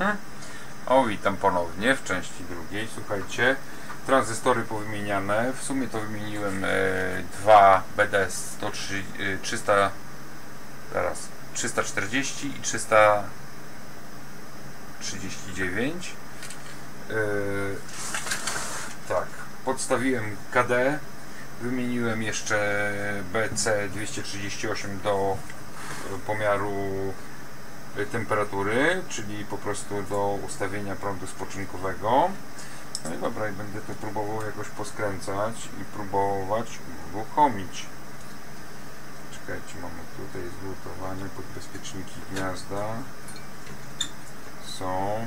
Mhm. O, witam ponownie w części drugiej. Słuchajcie, tranzystory powymieniane. W sumie to wymieniłem e, dwa BDS 103, e, 300, zaraz, 340 i 339. E, tak, podstawiłem KD, wymieniłem jeszcze BC 238 do pomiaru temperatury, czyli po prostu do ustawienia prądu spoczynkowego. No i dobra, i będę to próbował jakoś poskręcać i próbować uruchomić. Czekajcie, mamy tutaj zlutowanie pod bezpieczniki gniazda. Są.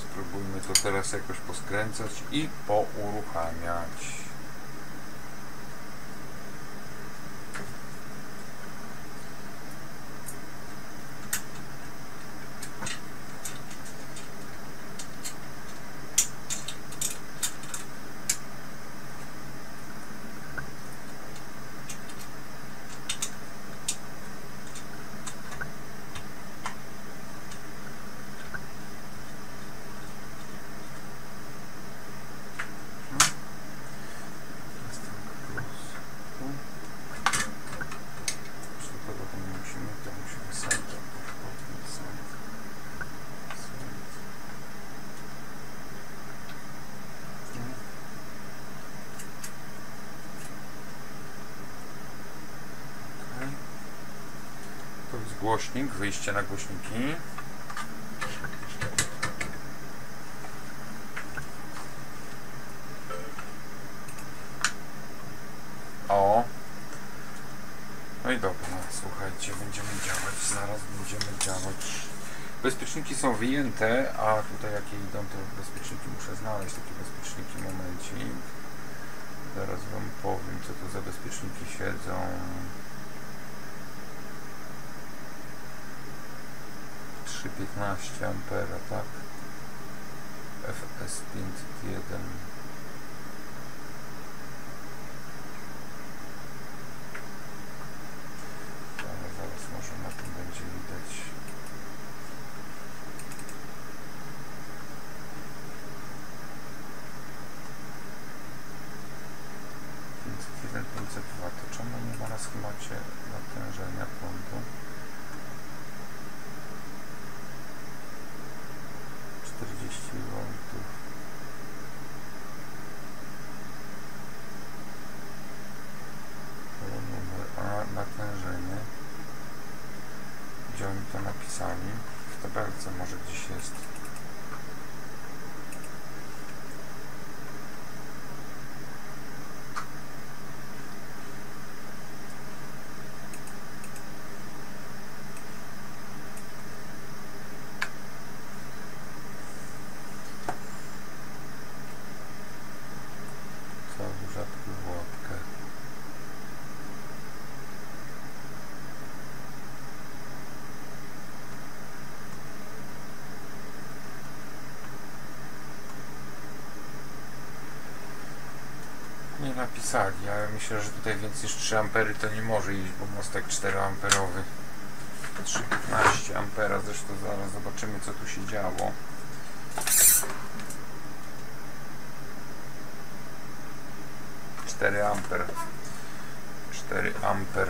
Spróbujmy to teraz jakoś poskręcać i pouruchamiać. Czy tego to nie musimy, to musimy send. Send. Send. Nie. Okej. To jest głośnik, wyjście na głośniki. O, no i dobra, no, słuchajcie, będziemy działać, zaraz będziemy działać. Bezpieczniki są wyjęte, a tutaj jakie idą, to bezpieczniki muszę znaleźć, takie bezpieczniki, momencik. Zaraz wam powiem, co to za bezpieczniki siedzą. Trzy piętnaście ampera, tak? FS 501 Ale zaraz na tym będzie widać. Jeden, pięćset dwa. To czemu nie ma na schemacie natężenia prądu? 40 voltów. To numer A, natężenie. Gdzie oni to napisali? W tabelce może gdzieś jest. Cały rzadki w łapkę. Nie napisali, ale myślę, że tutaj więcej niż 3 ampery to nie może iść, bo mostek 4 amperowy. 3,15 ampera, zresztą zaraz zobaczymy co tu się działo. Cztery amper. 4 amper.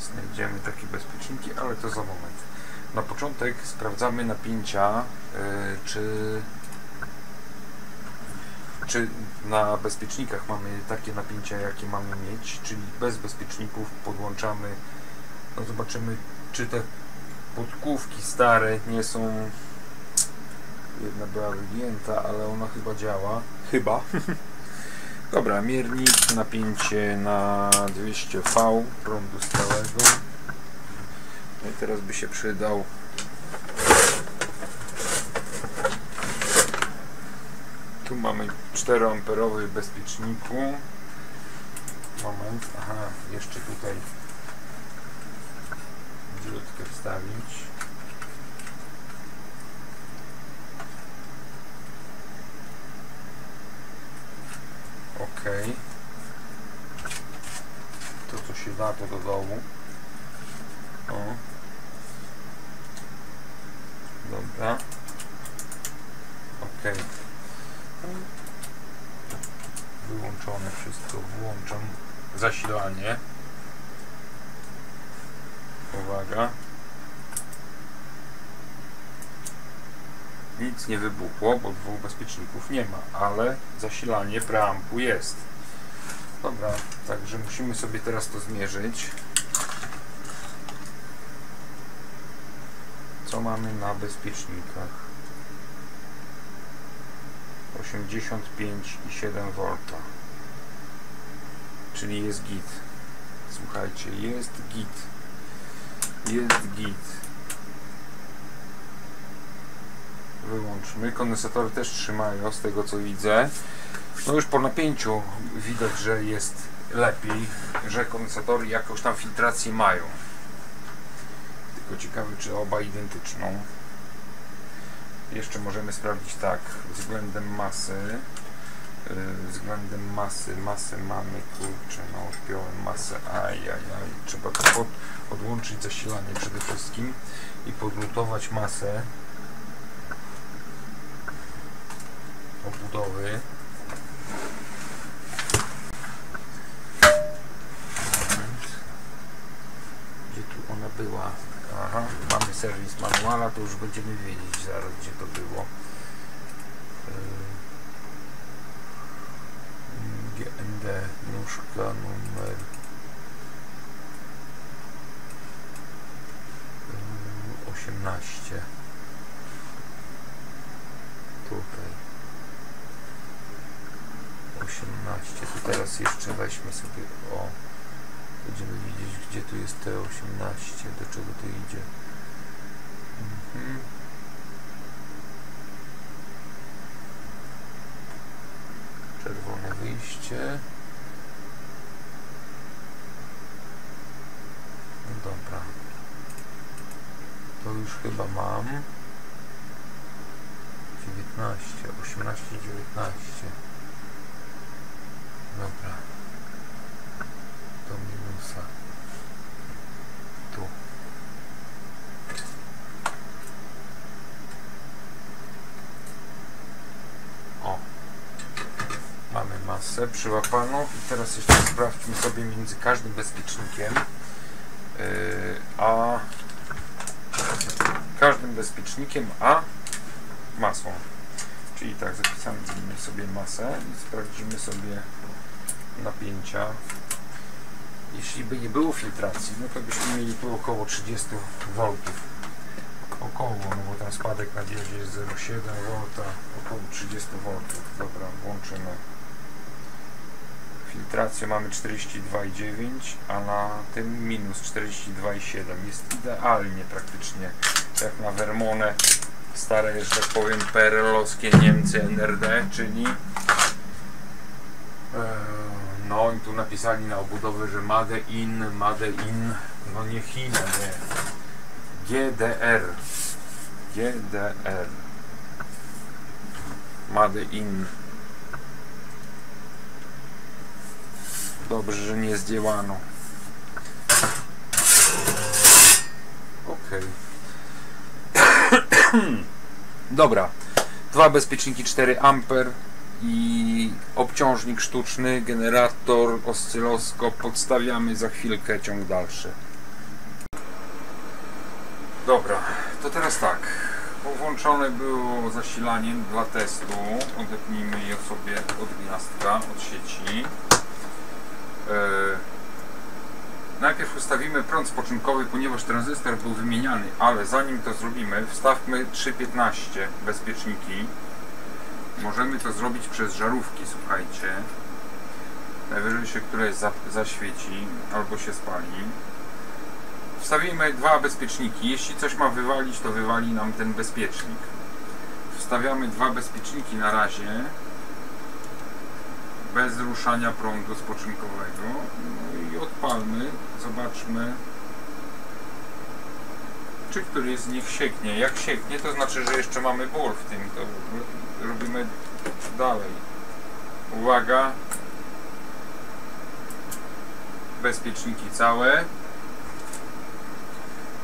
Znajdziemy takie bezpieczniki, ale to za moment. Na początek sprawdzamy napięcia, y, czy czy na bezpiecznikach mamy takie napięcia, jakie mamy mieć, czyli bez bezpieczników podłączamy, no zobaczymy, czy te podkówki stare nie są, jedna była wygięta, ale ona chyba działa, chyba. Dobra, miernik, napięcie na 200V prądu stałego. No i teraz by się przydał Tu mamy 4 amperowy bezpieczniku. Moment, aha, jeszcze tutaj dziurkę wstawić. Ok. To co się da to do dołu. O. Dobra. Ok. Wyłączone wszystko. Włączam zasilanie. Uwaga. Nic nie wybuchło, bo dwóch bezpieczników nie ma, ale zasilanie preampu jest. Dobra, także musimy sobie teraz to zmierzyć. Co mamy na bezpiecznikach? 85,7 V. Czyli jest git. Słuchajcie, jest git. Jest git. Wyłączmy. Kondensatory też trzymają z tego co widzę. No już po napięciu widać, że jest lepiej, że kondensatory jakąś tam filtrację mają. Tylko ciekawe, czy oba identyczną. Jeszcze możemy sprawdzić tak, względem masy. Yy, względem masy, masę mamy, kurczę, no odpiąłem masę, ajajaj, trzeba to pod, podłączyć zasilanie przede wszystkim i podlutować masę obudowy. Gdzie tu ona była? Aha, mamy serwis manuala, to już będziemy wiedzieć zaraz gdzie to było. GND, nóżka, numer. 18 tutaj. 18 to teraz jeszcze weźmy sobie o będziemy widzieć gdzie tu jest te 18 do czego to idzie. Mhm. czerwone wyjście. No dobra. To już chyba mam. 19 18 19 dobra do minusa tu o mamy masę przyłapaną i teraz jeszcze sprawdźmy sobie między każdym bezpiecznikiem yy, a każdym bezpiecznikiem a masą czyli tak zapisamy sobie masę i sprawdzimy sobie napięcia jeśli by nie było filtracji, no to byśmy mieli tu około 30 V. Około, no bo tam spadek na wieży jest 0,7 V, około 30 V. Dobra, włączymy. Filtrację mamy 42,9, a na tym minus 42,7. Jest idealnie praktycznie, jak na Vermonę stare, że tak powiem, perelowskie Niemcy NRD, czyli no i tu napisali na obudowę, że Made in, Made in, no nie China, nie. GDR. GDR. Made in. Dobrze, że nie zdjęłano. Okej. Okay. Dobra. Dwa bezpieczniki 4 amper i obciążnik sztuczny, generator, oscyloskop podstawiamy za chwilkę ciąg dalszy. Dobra, to teraz tak. Włączone było zasilanie dla testu. Odepnijmy je sobie od gniazdka, od sieci. Yy. Najpierw ustawimy prąd spoczynkowy, ponieważ tranzystor był wymieniany, ale zanim to zrobimy, wstawmy 3.15 bezpieczniki Możemy to zrobić przez żarówki, słuchajcie. Najwyżej się któreś za, zaświeci albo się spali. Wstawimy dwa bezpieczniki. Jeśli coś ma wywalić, to wywali nam ten bezpiecznik. Wstawiamy dwa bezpieczniki na razie. Bez ruszania prądu spoczynkowego. No i odpalmy. Zobaczmy czy któryś z nich sieknie. Jak sieknie, to znaczy, że jeszcze mamy ból w tym. To robimy dalej. Uwaga. Bezpieczniki całe.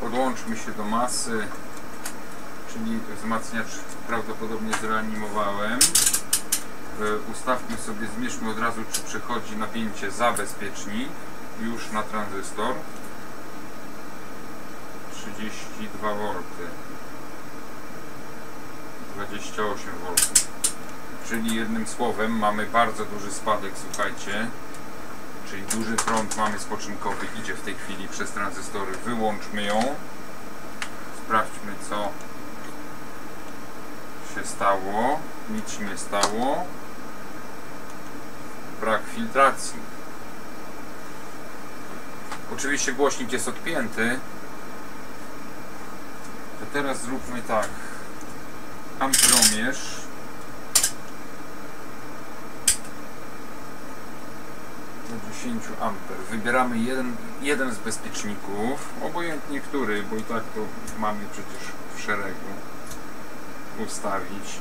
Podłączmy się do masy, czyli wzmacniacz prawdopodobnie zreanimowałem. E, Ustawmy sobie, zmierzmy od razu, czy przechodzi napięcie zabezpiecznik już na tranzystor. 32 V. 28 V. Czyli jednym słowem mamy bardzo duży spadek, słuchajcie. Czyli duży prąd mamy spoczynkowy, idzie w tej chwili przez tranzystory. Wyłączmy ją. Sprawdźmy co się stało. Nic się nie stało. Brak filtracji. Oczywiście głośnik jest odpięty. Teraz zróbmy tak. Amperomierz. Do 10 amper. Wybieramy jeden, jeden z bezpieczników, obojętnie który, bo i tak to mamy przecież w szeregu ustawić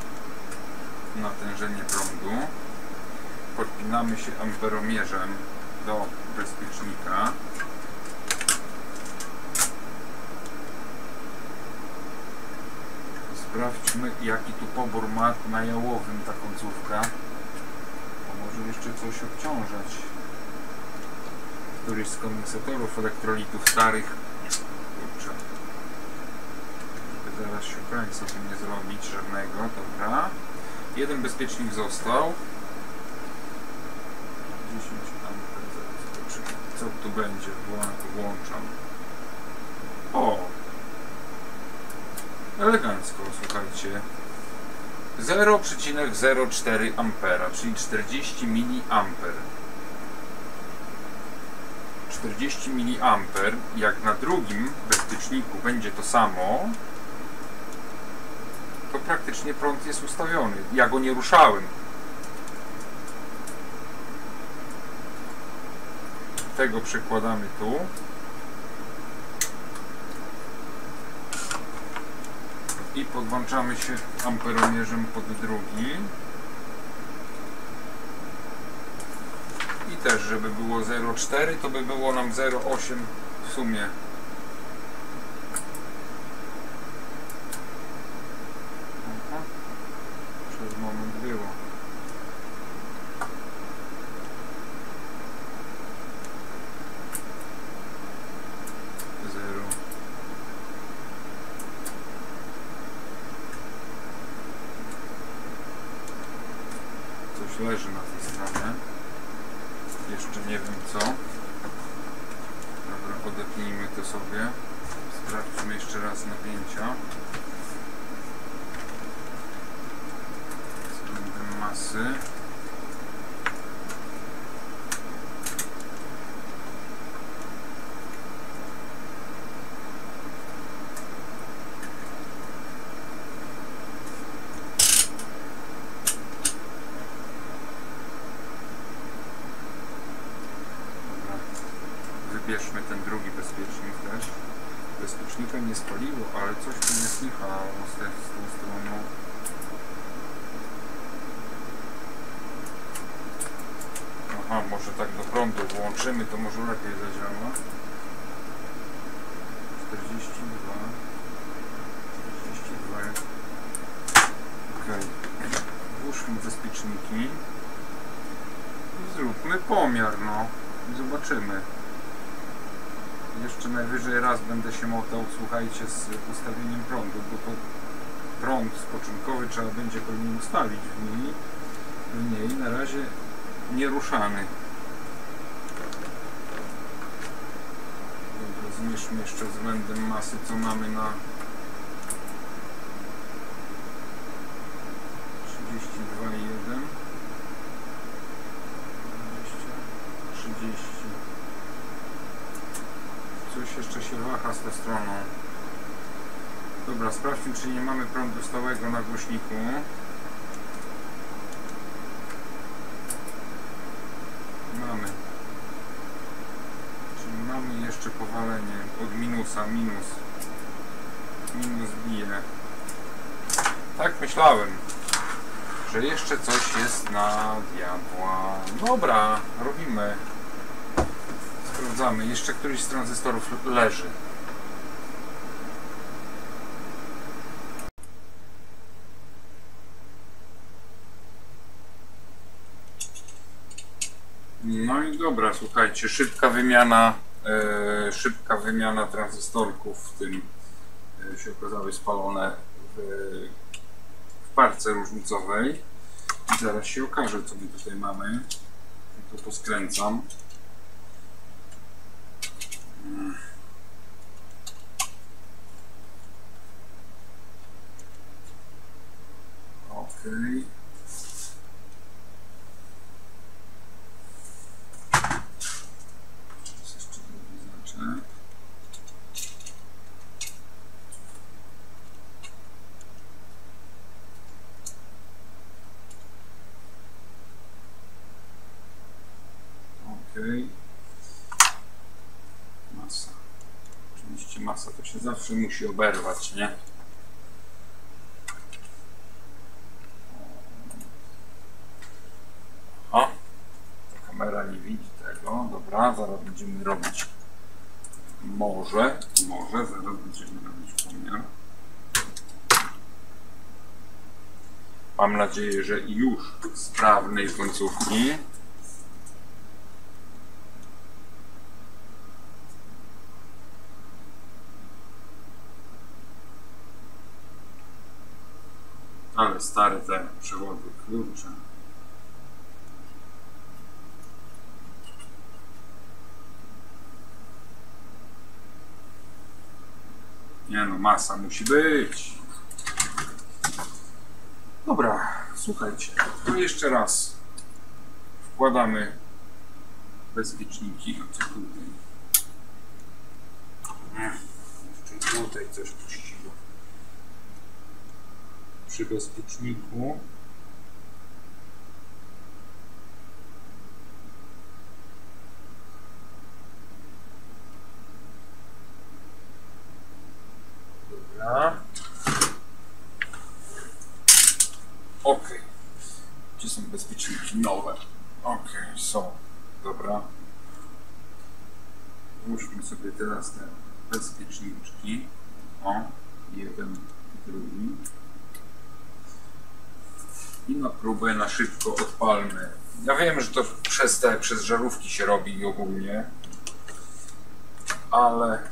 natężenie prądu. Podpinamy się amperomierzem do bezpiecznika. Sprawdźmy jaki tu pobór ma na jałowym ta końcówka. Bo może jeszcze coś obciążać. Któryś z kondensatorów elektrolitów starych. Kurczę. Żeby zaraz szukać sobie nie zrobić żadnego. Dobra. Jeden bezpiecznik został. 10 amper. Zaraz zobaczymy co tu będzie. Włączam. O! Elegancko, słuchajcie. 0,04 ampera, czyli 40 mA. 40 mA, jak na drugim bezpieczniku będzie to samo, to praktycznie prąd jest ustawiony. Ja go nie ruszałem. Tego przekładamy tu. i podłączamy się amperomierzem pod drugi i też żeby było 0,4 to by było nam 0,8 w sumie Aha. przez moment było zero Coś leży na tej stronie. Jeszcze nie wiem co. Dobra, odepnijmy to sobie. Sprawdźmy jeszcze raz napięcia. Względem masy. Dobra. Wybierzmy ten drugi bezpiecznik też. Bezpiecznika nie spaliło, ale coś tu nie słychało z, te, z tą stroną. Aha, może tak do prądu włączymy, to może lepiej zadziała. 42 42 Okej. Włóżmy bezpieczniki. I zróbmy pomiar, no. I zobaczymy. Jeszcze najwyżej raz będę się motał, słuchajcie, z ustawieniem prądu, bo to prąd spoczynkowy trzeba będzie pewnie ustawić w niej. W niej na razie nieruszany. Dobra, zmierzmy jeszcze względem masy, co mamy na 32,1 20, 30 Coś jeszcze się waha z tą stroną. Dobra, sprawdźmy, czy nie mamy prądu stałego na głośniku. Mamy. Czyli mamy jeszcze powalenie od minusa, minus. Minus bije. Tak myślałem, że jeszcze coś jest na diabła. Dobra, robimy. Sprawdzamy. Jeszcze któryś z tranzystorów leży. No i dobra, słuchajcie, szybka wymiana, e, szybka wymiana tranzystorków w tym e, się okazały spalone w, w parce różnicowej. I zaraz się okaże, co my tutaj mamy. Ja to poskręcam. Mm. Okej. Teraz jeszcze drugi znaczek. Okej. Masa. Oczywiście masa to się zawsze musi oberwać, nie? O, kamera nie widzi tego. Dobra, zaraz będziemy robić. Może, może, zaraz będziemy robić pomiar. Mam nadzieję, że już sprawnej końcówki. Ale stare te przewody. Nie no, masa musi być. Dobra, słuchajcie, to jeszcze raz wkładamy bezpieczniki. A co tutaj? Mm, Jeszcze tutaj coś. Przy bezpieczniku. Dobra. Ok. Gdzie są bezpieczniki nowe? Ok, są. Dobra. Włóżmy sobie teraz te bezpieczniczki. O, jeden drugi. I na próbę na szybko odpalmy. Ja wiem, że to przez te, przez żarówki się robi ogólnie. Ale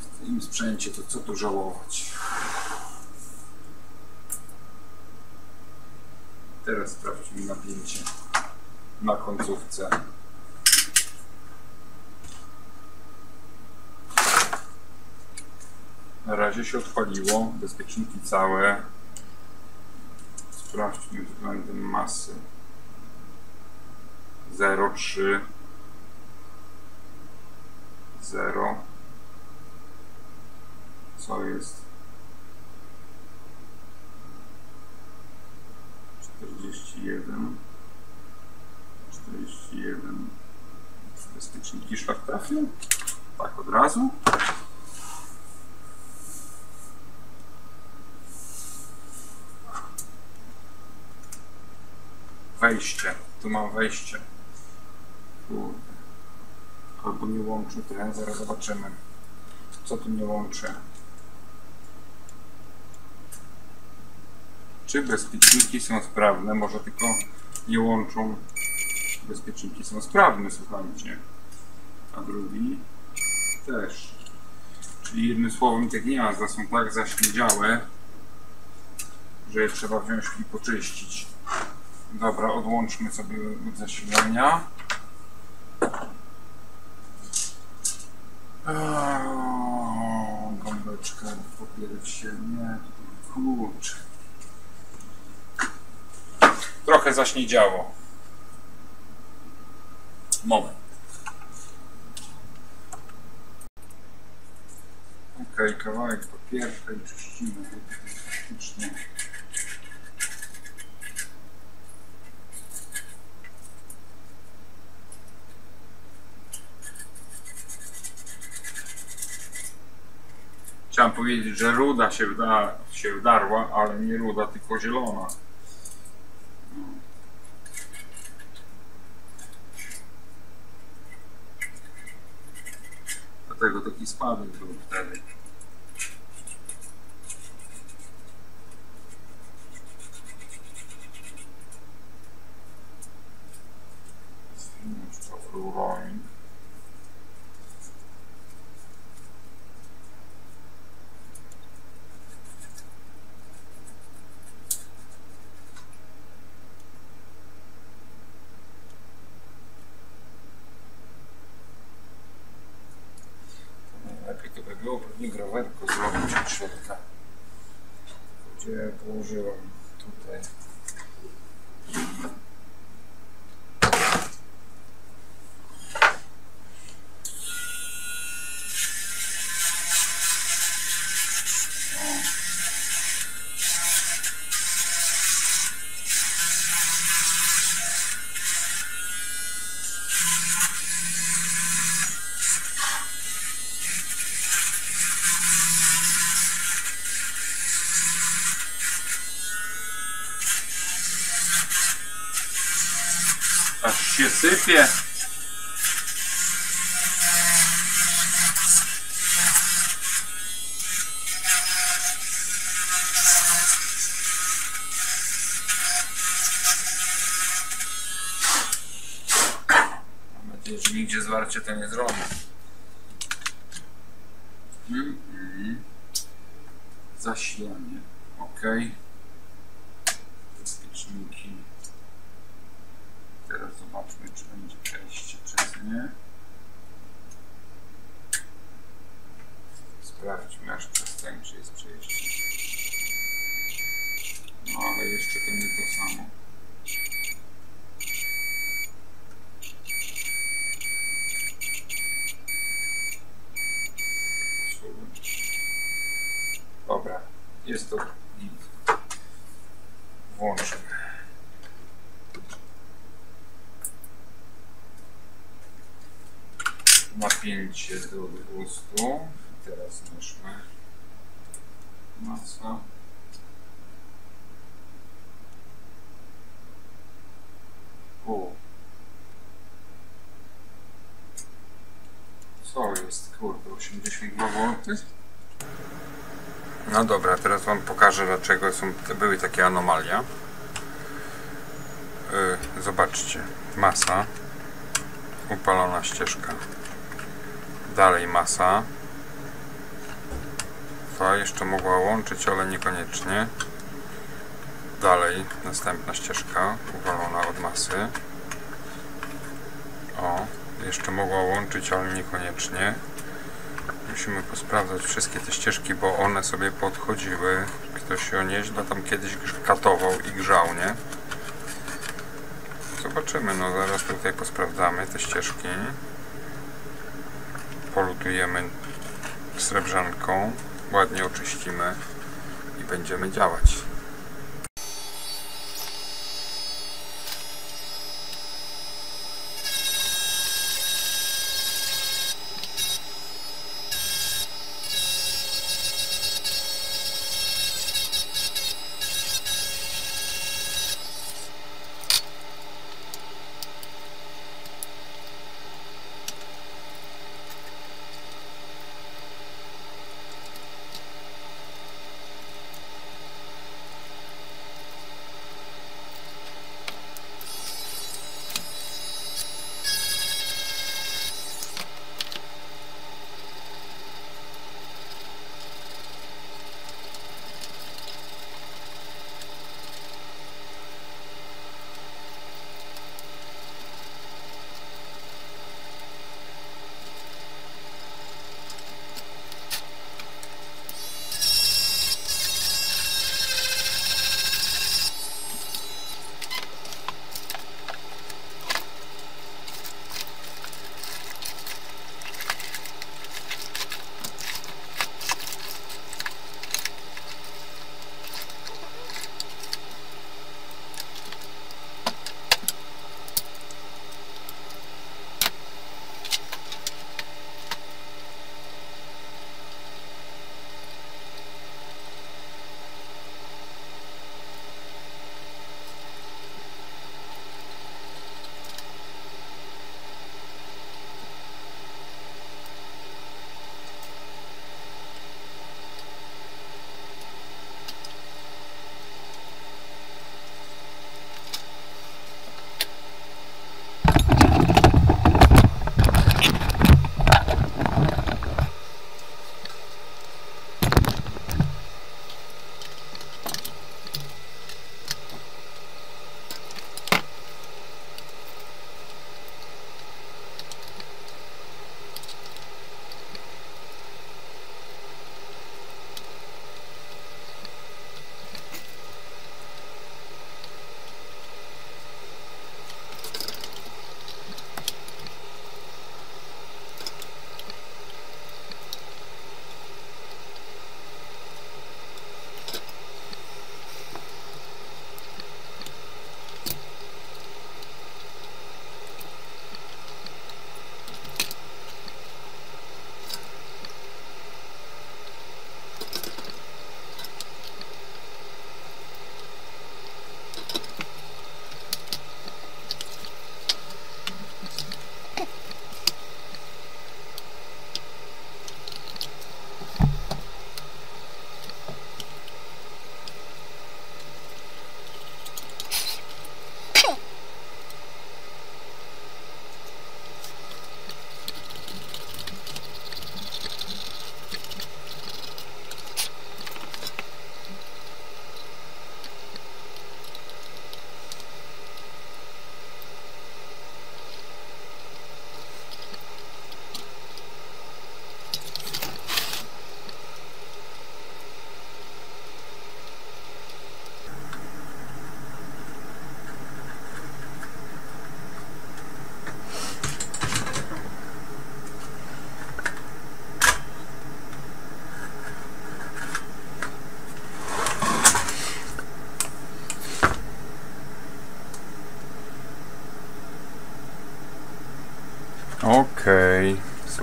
w tym sprzęcie to co tu żałować. Teraz sprawdźmy napięcie na końcówce. Na razie się odpaliło, bezpieczniki całe. Sprawdźmy względem masy. 0,3 0 Co jest? 41 41 Bezpieczniki szlak trafił? Tak od razu? Wejście. Tu mam wejście. Kurde. Albo nie łączy te, zaraz zobaczymy. Co tu nie łączy? Czy bezpieczniki są sprawne? Może tylko nie łączą. Bezpieczniki są sprawne, słuchajcie. A drugi też. Czyli jednym słowem te gniazda są tak zaśmiedziałe, że je trzeba wziąć i poczyścić. Dobra, odłączmy sobie od zasilania. Gąbeczka po pierwsze, nie, kurczę. Trochę zaśniedziało. Moment. Okej, kawałek papierka i czyścimy. Faktycznie. Chciałem powiedzieć, że ruda się, wda, się wdarła, ale nie ruda, tylko zielona. Dlatego taki spadek był wtedy. Sypie. Mam nadzieję, że nigdzie zwarcie to nie zrobi. Mm -mm. Zasilanie. Ok. Bezpieczniki. Teraz zobaczmy, czy będzie przejście przez nie. Sprawdźmy, aż przez ten, czy jest przejście. No ale jeszcze to nie to samo. Dobra, jest to. Włączmy. Napięcie do 200. Teraz myszmy. Masa. U. Co jest? Kurde, 82 V? No dobra, teraz Wam pokażę dlaczego są, były takie anomalia. Yy, zobaczcie, masa, upalona ścieżka, dalej masa, ta jeszcze mogła łączyć, ale niekoniecznie, dalej następna ścieżka, uwalona od masy, o, jeszcze mogła łączyć, ale niekoniecznie, Musimy posprawdzać wszystkie te ścieżki, bo one sobie podchodziły. Ktoś ją nieźle tam kiedyś katował i grzał, nie? Zobaczymy, no zaraz tutaj posprawdzamy te ścieżki. Polutujemy srebrzanką, ładnie oczyścimy i będziemy działać.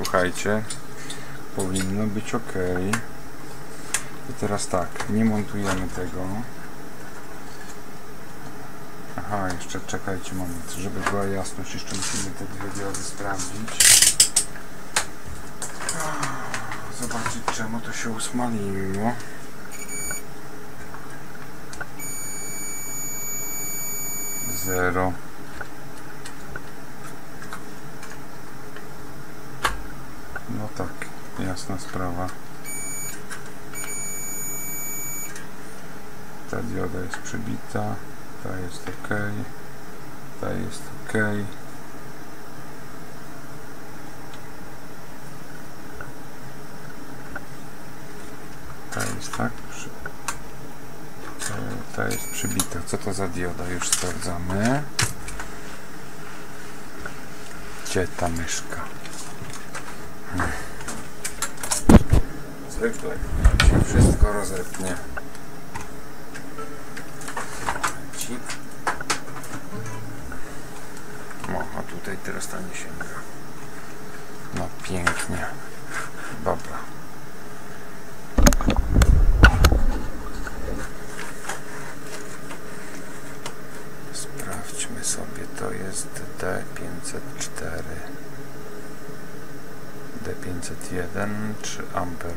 Słuchajcie, powinno być ok. I teraz tak, nie montujemy tego. Aha, jeszcze czekajcie moment, żeby była jasność, jeszcze musimy te dwie diody sprawdzić. Zobaczyć czemu to się usmaliło. Zero. No tak, jasna sprawa. Ta dioda jest przybita, ta jest ok, ta jest ok. Ta jest tak, ta- jest przybita. Co to za dioda? Już sprawdzamy. Gdzie ta myszka? Zwykle się wszystko rozepnie. Cip. No, a tutaj teraz ta nie sięga. No pięknie. Dobra. Sprawdźmy sobie, to jest D504. D501 3 amper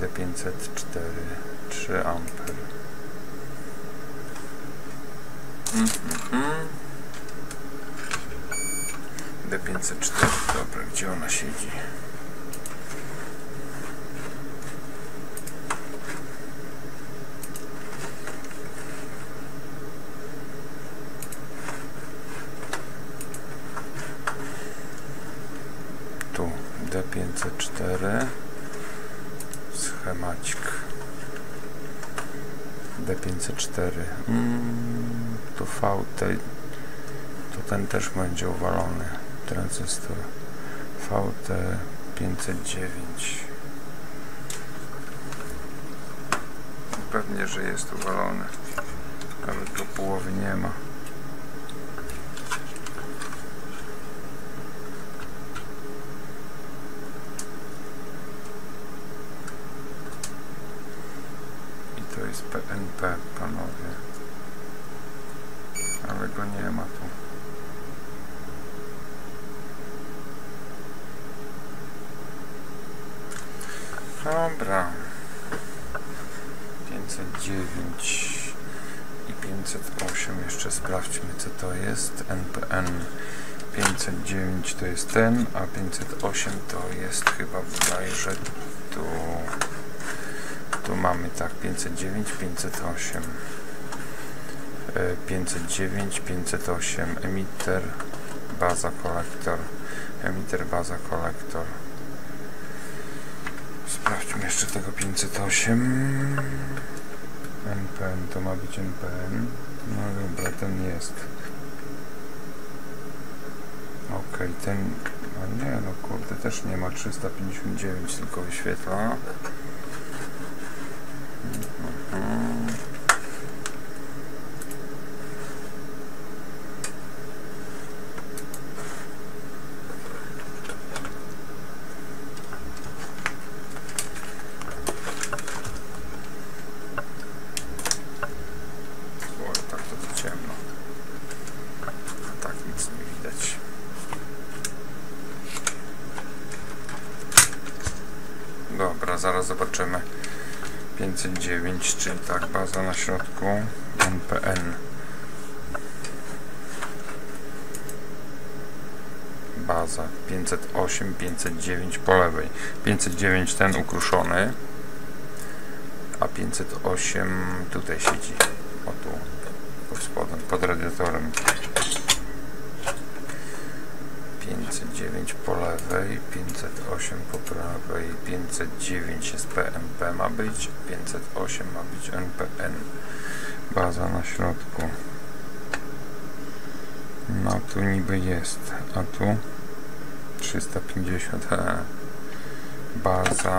D504 3 amper Mhm. D504 dobra, gdzie ona siedzi? tu D504 schemacik D504 mm, tu VT to ten też będzie uwalony. Tranzystor VT509 pewnie, że jest uwalony ale tu połowy nie ma I to jest PNP, panowie. Ale go nie ma tu. Dobra. 509 i 508. Jeszcze sprawdźmy co to jest. NPN 509 to jest ten, a 508 to jest chyba bodajże tu. Tu mamy tak 509, 508. e, 509, 508 emitter, baza kolektor, emitter, baza kolektor. Sprawdźmy jeszcze tego 508. NPN to ma być NPN. No dobra, ten jest. Ok, ten. No nie, no kurde, też nie ma 359, tylko wyświetla. Mhm. O, tak to za ciemno. A tak nic nie widać. Dobra, zaraz zobaczymy. 509, czyli tak, baza na środku, NPN. Baza 508, 509 po lewej. 509 ten ukruszony, a 508 tutaj siedzi. O tu, pod spodem, pod radiatorem. 509 po lewej, 508 po prawej, 509 jest PNP ma być, 508 ma być NPN. Baza na środku. No tu niby jest, a tu 350. he. Baza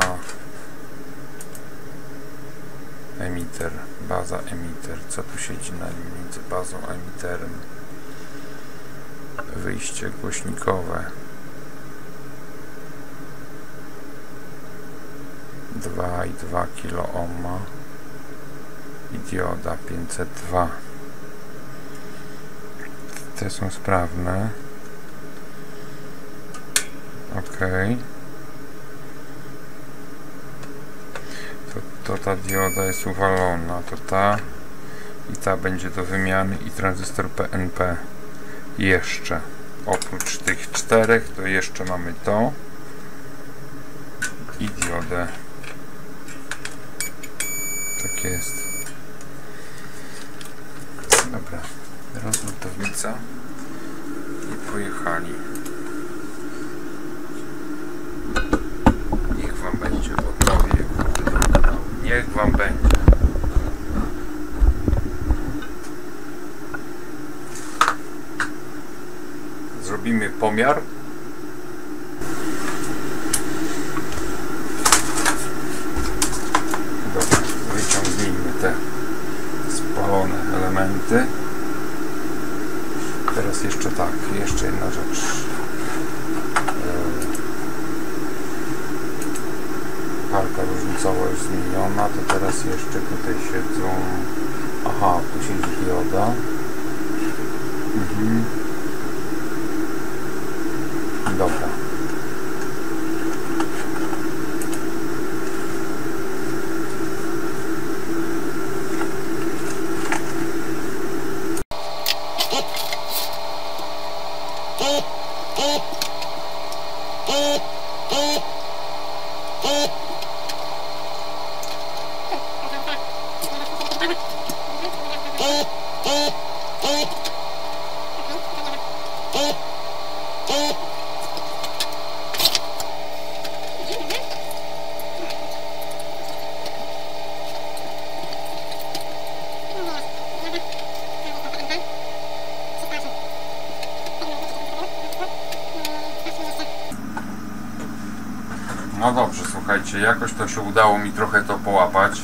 emiter, baza emiter. Co tu siedzi na między bazą a emiterem? wyjście głośnikowe. 2,2 kilo ohma i dioda 502 te są sprawne. Ok to, to ta dioda jest uwalona to ta i ta będzie do wymiany i tranzystor PNP jeszcze. Oprócz tych czterech to jeszcze mamy to i diodę tak jest? Dobra rozlutownica i pojechali. Niech wam będzie odnowię niech wam będzie. Zrobimy pomiar Dobra, wyciągnijmy te spalone Teraz jeszcze tak, jeszcze jedna rzecz. Parka różnicowa już zmieniona, to teraz jeszcze tutaj siedzą... Aha, tu siedzi dioda. Mhm. Dobra. No dobrze, słuchajcie, jakoś to się udało mi trochę to połapać.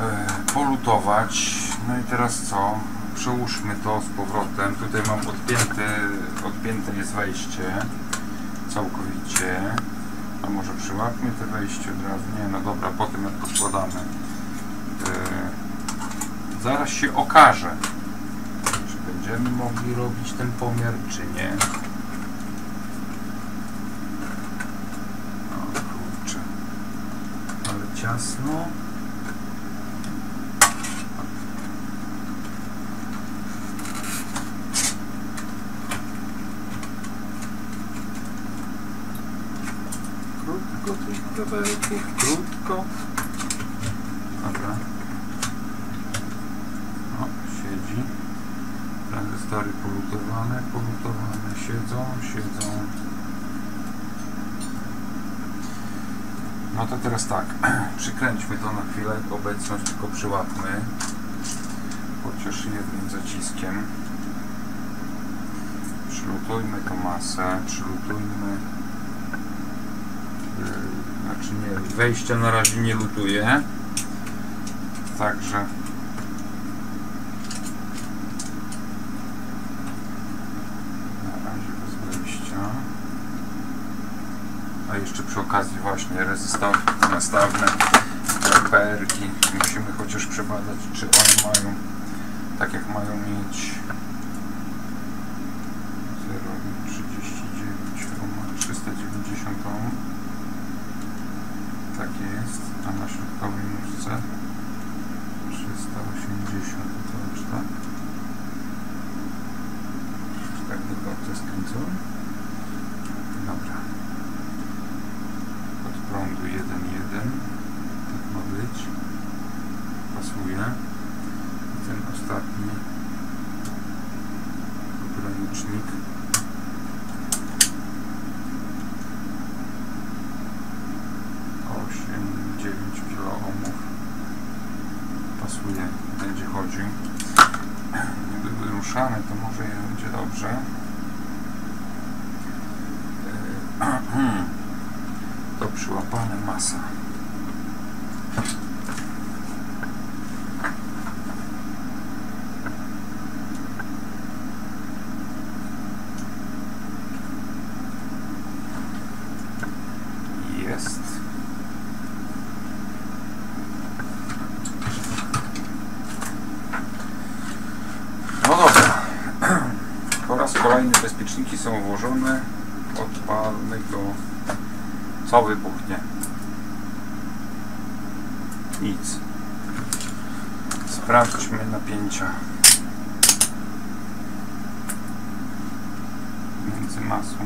E, polutować. No i teraz co? Przełóżmy to z powrotem. Tutaj mam odpięty, odpięte jest wejście. Całkowicie. A może przyłapmy te wejście od razu? Nie, no dobra, potem jak poskładamy. E, zaraz się okaże, czy będziemy mogli robić ten pomiar, czy nie. O kurczę. Ale ciasno. Krótko tych kabelków, krótko. Dobra. O, siedzi. Tranzystory polutowane, polutowane. Siedzą, siedzą. No to teraz tak, przykręćmy to na chwilę, obecność tylko przyłapmy, chociaż jednym zaciskiem. Przylutujmy tą masę, przylutujmy, yy, znaczy nie, wejścia na razie nie lutuję, także na razie bez wejścia. A jeszcze przy okazji właśnie rezystowne nastawne PR-ki musimy chociaż przebadać czy one mają tak jak mają mieć Pana masa. Jest. No dobra. Po raz kolejny bezpieczniki są włożone. Co wybuchnie? Nic. Sprawdźmy napięcia. Między masą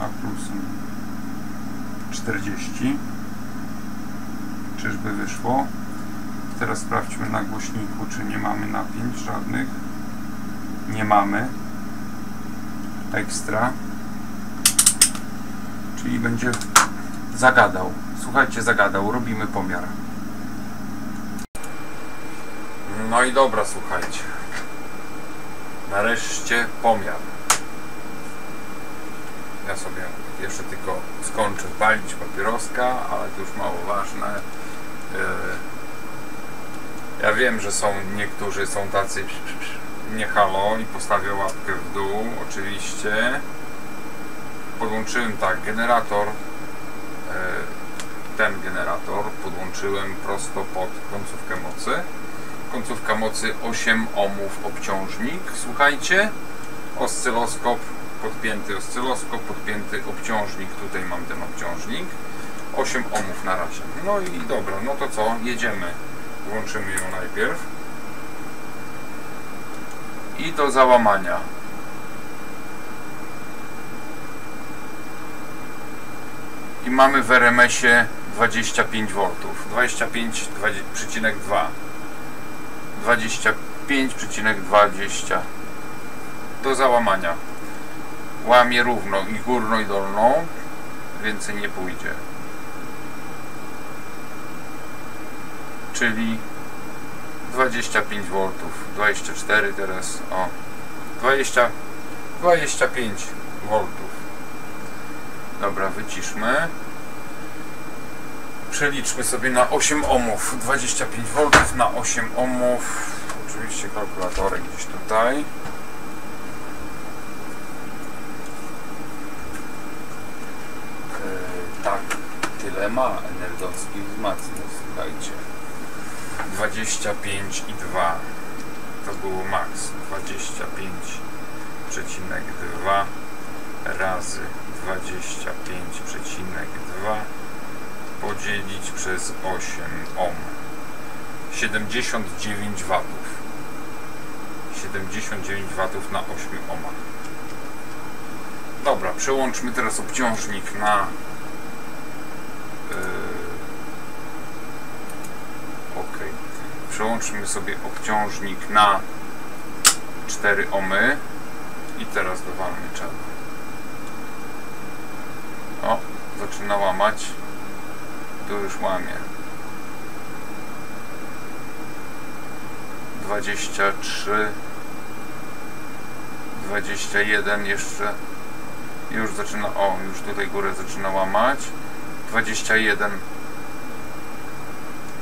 a plusem 40. Czyżby wyszło? Teraz sprawdźmy na głośniku, czy nie mamy napięć żadnych. Nie mamy. Ekstra. Czyli będzie zagadał. Słuchajcie, zagadał. Robimy pomiar. No i dobra, słuchajcie. Nareszcie pomiar. Ja sobie jeszcze tylko skończę palić papieroska, ale to już mało ważne. Yy, Ja wiem, że są niektórzy są tacy nie halo i postawię łapkę w dół, oczywiście. Podłączyłem tak, generator, ten generator podłączyłem prosto pod końcówkę mocy. Końcówka mocy 8 ohmów obciążnik. Słuchajcie, oscyloskop, podpięty oscyloskop, podpięty obciążnik. Tutaj mam ten obciążnik. 8 ohmów na razie. No i dobra, no to co? Jedziemy. Włączymy ją najpierw. I do załamania. I mamy w RMS-ie 25 V. 25,2 25,20 do załamania. Łamie równo i górną i dolną, więcej nie pójdzie. Czyli 25 V, 24 teraz, o 20, 25 V. Dobra, wyciszmy. Przeliczmy sobie na 8 ohmów. 25 V na 8 ohmów. Oczywiście kalkulatorek gdzieś tutaj. Yy, tak, tyle ma energetycznych wzmacniań, słuchajcie. 25 i 2 to było max 25,2 razy 25,2 podzielić przez 8 ohm. 79 watów. 79 watów na 8 ohmach. Dobra, przełączmy teraz obciążnik na yy, ok przełączmy sobie obciążnik na 4 ohmy i teraz dowalmy czadu o, zaczyna łamać tu już łamie. 23 21 jeszcze. Już zaczyna, o już tutaj górę zaczyna łamać. 21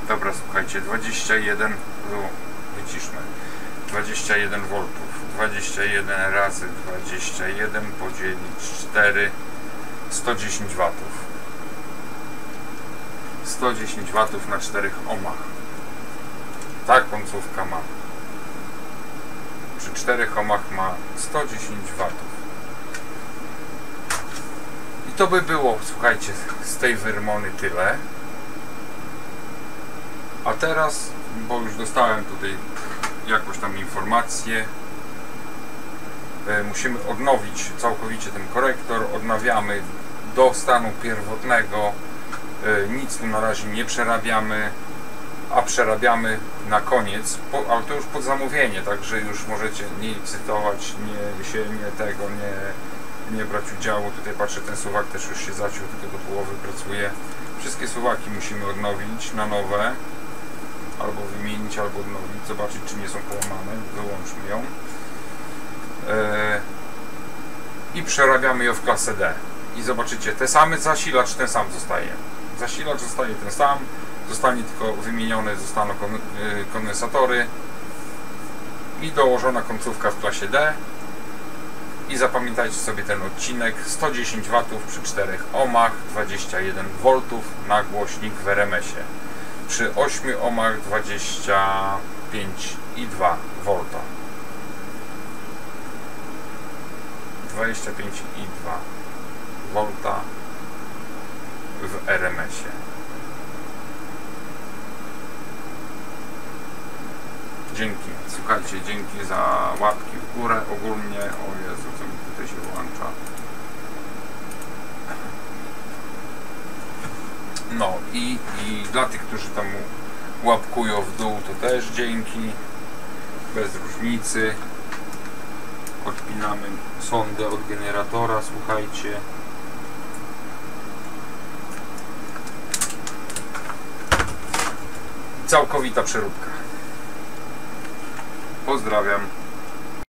dobra słuchajcie 21 było, wyciszmy. 21 V 21 razy 21 podzielić 4 110 watów 110 watów na 4 ohmach. Ta końcówka ma. Przy 4 ohmach ma 110 watów. I to by było, słuchajcie, z tej wyrmony tyle. A teraz, bo już dostałem tutaj jakąś tam informację, e, musimy odnowić całkowicie ten korektor. Odnawiamy do stanu pierwotnego nic tu na razie nie przerabiamy, a przerabiamy na koniec, po, ale to już pod zamówienie, także już możecie nie licytować, nie się nie tego, nie, nie brać udziału. Tutaj patrzę, ten suwak też już się zaciął, tylko do połowy pracuje. Wszystkie suwaki musimy odnowić na nowe, albo wymienić, albo odnowić, zobaczyć czy nie są połamane, wyłączmy ją. Yy, I przerabiamy ją w klasę D. I zobaczycie, te same zasilacz ten sam zostaje zasilacz zostaje ten sam, zostanie tylko wymienione, zostaną y, kondensatory i dołożona końcówka w klasie D. I zapamiętajcie sobie ten odcinek 110 W przy 4 ohmach 21 V na głośnik w RMS-ie przy 8 ohmach 25,2 V 25,2 V w RMS-ie. Dzięki, słuchajcie, dzięki za łapki w górę ogólnie. O Jezu, co mi tutaj się włącza. No i, i dla tych, którzy tam łapkują w dół, to też dzięki. Bez różnicy. Odpinamy sondę od generatora, słuchajcie. Całkowita przeróbka. Pozdrawiam.